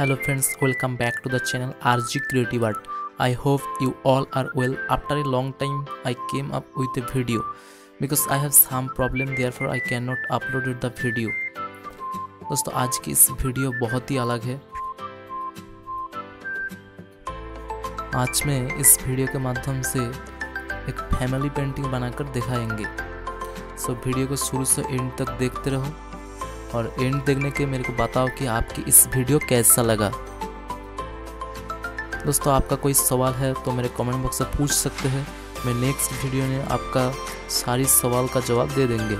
hello friends welcome back to the channel rg creative art i hope you all are well after a long time i came up with a video because i have some problem therefore i cannot upload the video दोस्तों आज की इस video बहुत ही अलग है आज मैं इस वीडियो के माध्यम से एक फैमिली पेंटिंग बनाकर दिखाएँगे सो वीडियो को शुरू से एंड तक देखते रहो और एंड देखने के मेरे को बताओ कि आपकी इस वीडियो कैसा लगा। दोस्तों, आपका कोई सवाल है तो मेरे कमेंट बॉक्स में पूछ सकते हैं। मैं नेक्स्ट वीडियो में आपका सारी सवाल का जवाब दे देंगे।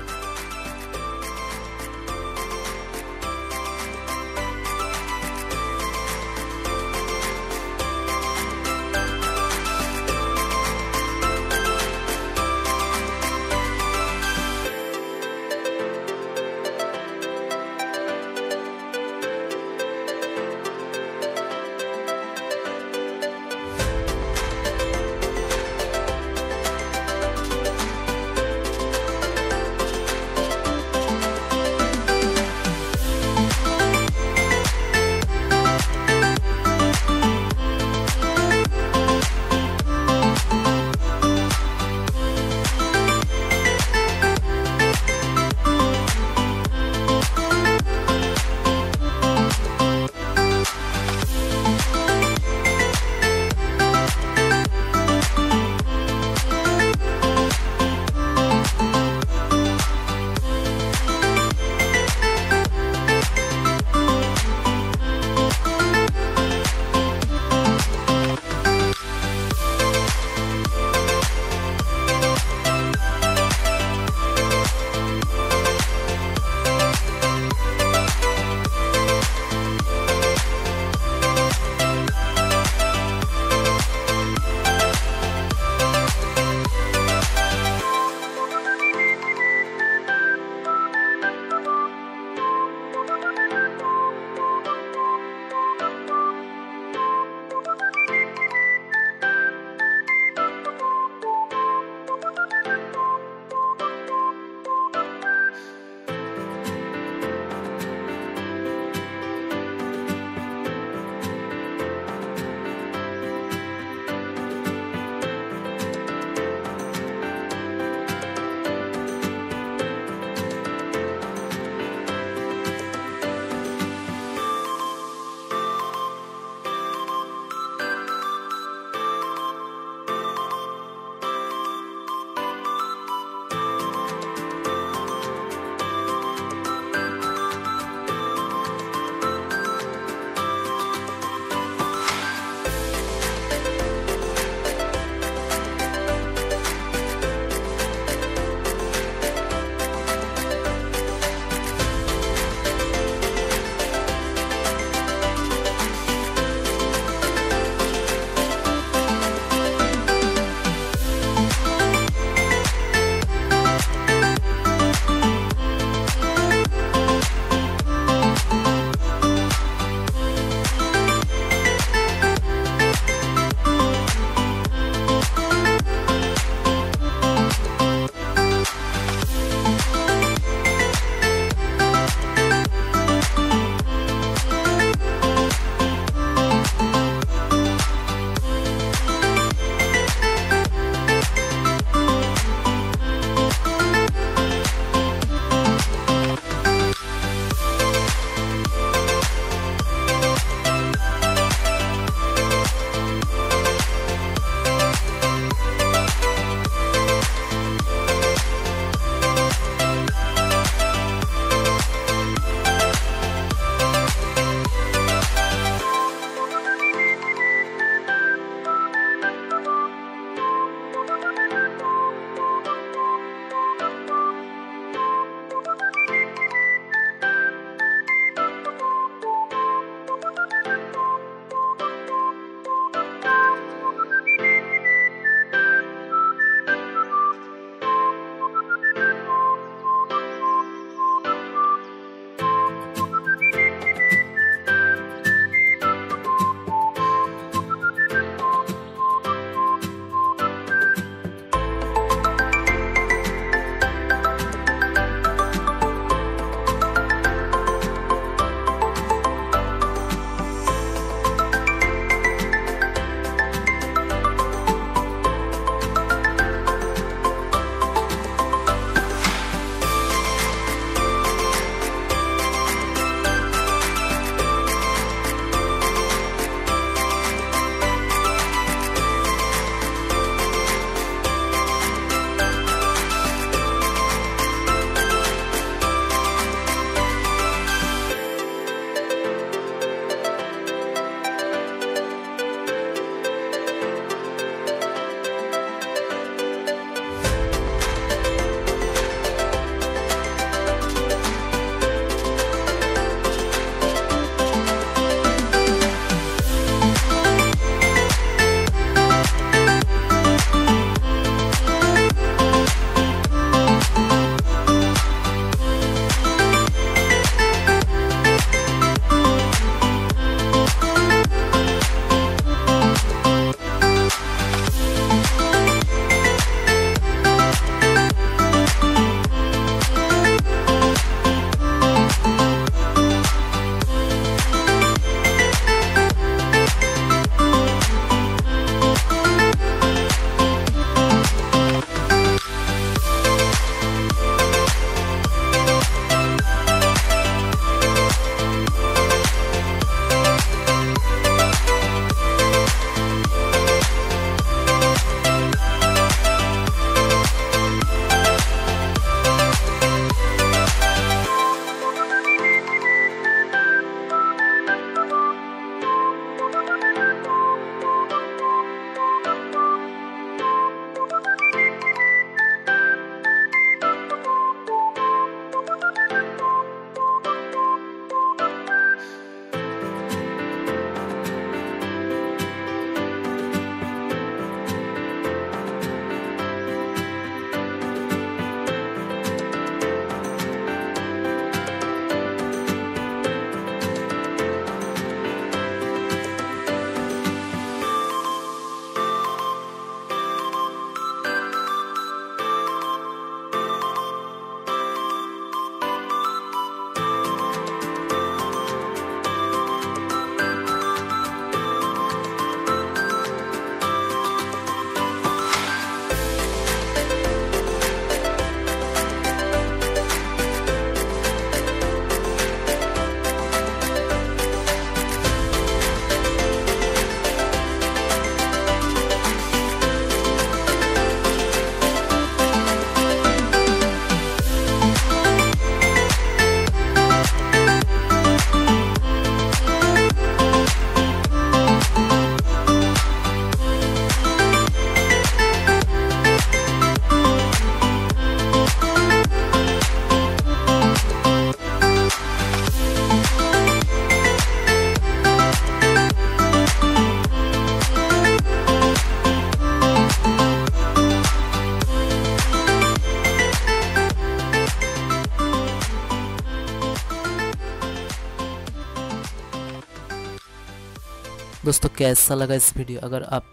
दोस्तों, कैसा लगा इस वीडियो? अगर आप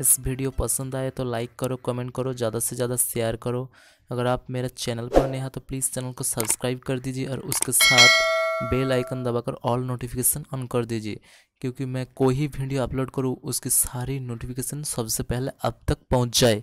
इस वीडियो पसंद आए तो लाइक करो, कमेंट करो, ज़्यादा से ज़्यादा शेयर करो। अगर आप मेरे चैनल पर हैं तो प्लीज़ चैनल को सब्सक्राइब कर दीजिए और उसके साथ बेल आइकन दबाकर ऑल नोटिफिकेशन ऑन कर दीजिए, क्योंकि मैं कोई ही वीडियो अपलोड करूँ, उसकी सारी नोटिफिकेशन सबसे पहले अब तक पहुँच जाए।